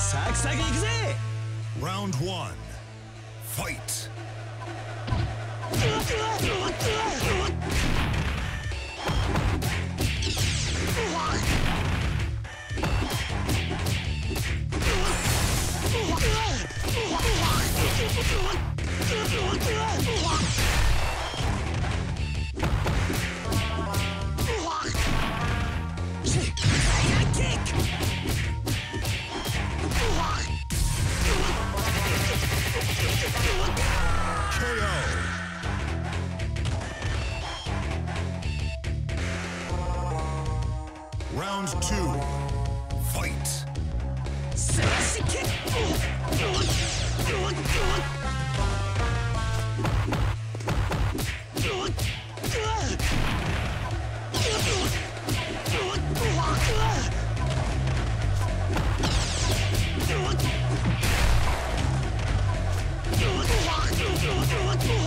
サクサクいくぜ Round one. Fight. うわうわうわうわ Round two. Fight.